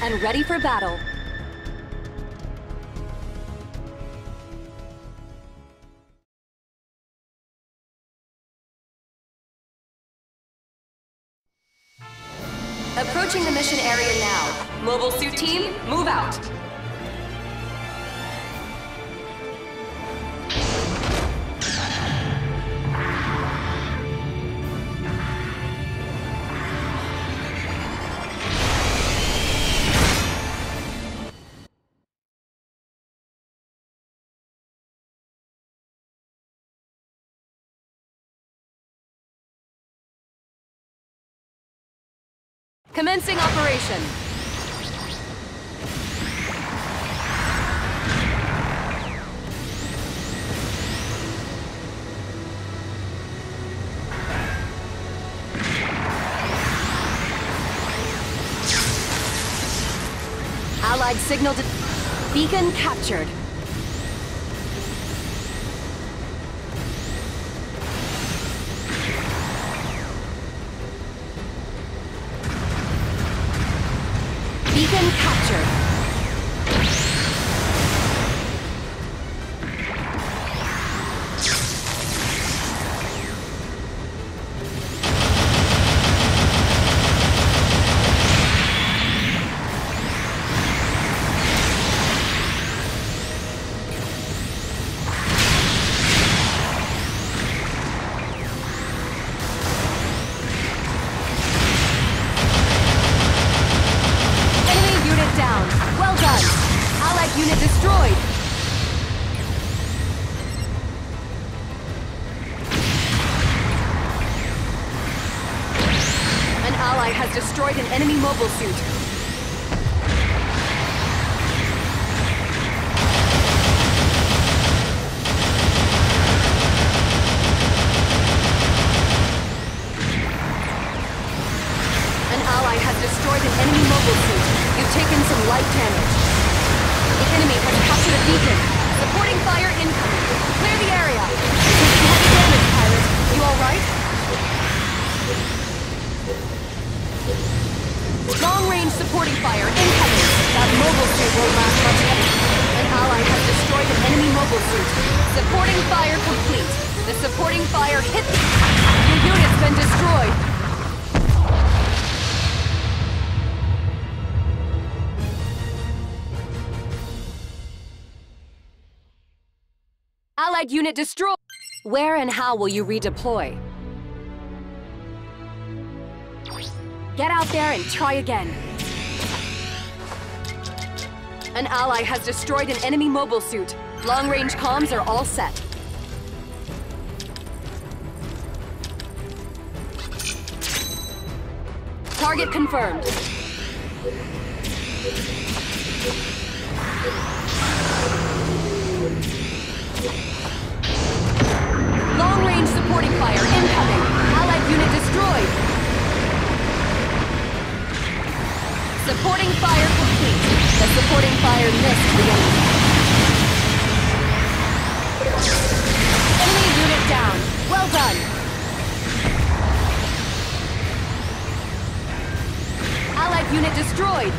and ready for battle. Approaching the mission area now. Mobile suit team, move out. Commencing operation. Allied signal. Beacon captured. Beacon captured. Unit destroyed. An ally has destroyed an enemy mobile suit. Allied unit destroyed! Where and how will you redeploy? Get out there and try again. An ally has destroyed an enemy mobile suit. Long-range comms are all set. Target confirmed. Destroyed.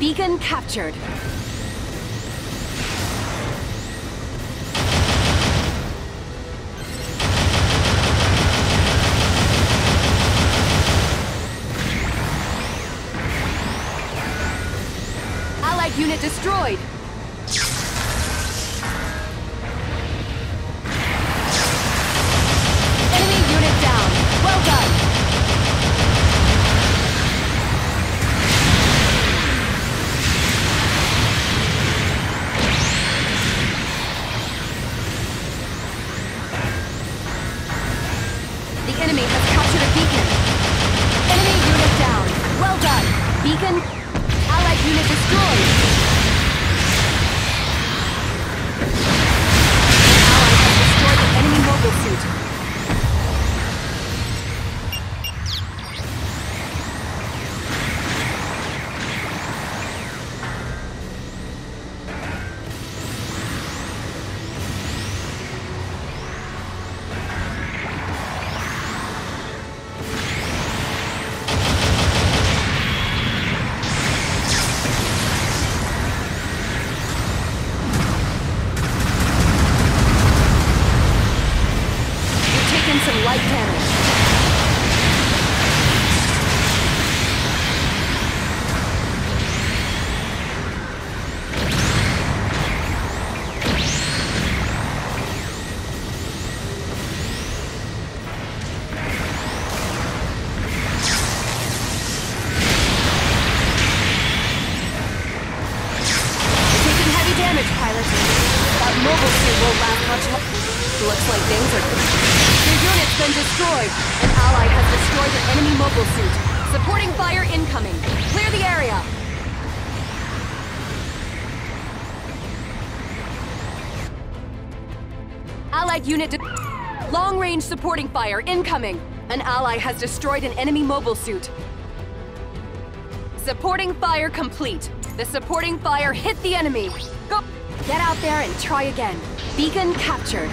Beacon captured. Unit destroyed. damage, pilot. That mobile suit won't last much longer. Looks like things are... Your unit's been destroyed. An ally has destroyed an enemy mobile suit. Supporting fire incoming. Clear the area. Allied unit... Long-range supporting fire incoming. An ally has destroyed an enemy mobile suit. Supporting fire complete. The supporting fire hit the enemy. Go! Get out there and try again. Beacon captured.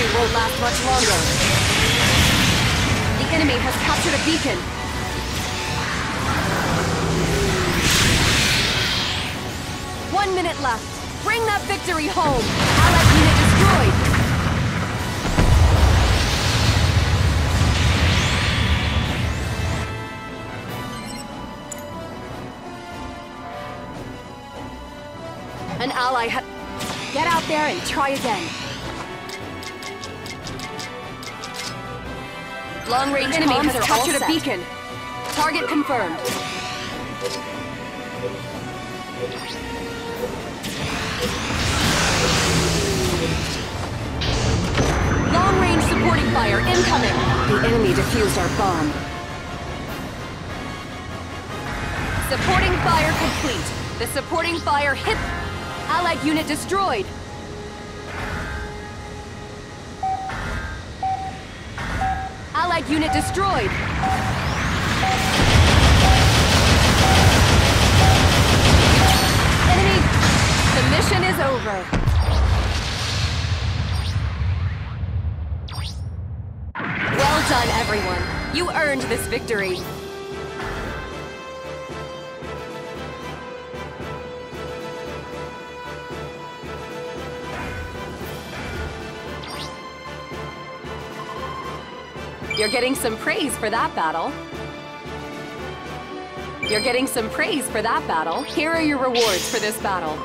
Mobile won't last much longer. The enemy has captured a beacon. One minute left. Bring that victory home. Allied unit destroyed. An ally ha- Get out there and try again. Long-range enemy comms has are captured a beacon. Target confirmed. Long-range supporting fire incoming. The enemy defused our bomb. Supporting fire complete. The supporting fire hit. Allied unit destroyed. Allied unit destroyed. Enemy, the mission is over. Well done, everyone. You earned this victory. You're getting some praise for that battle. You're getting some praise for that battle. Here are your rewards for this battle.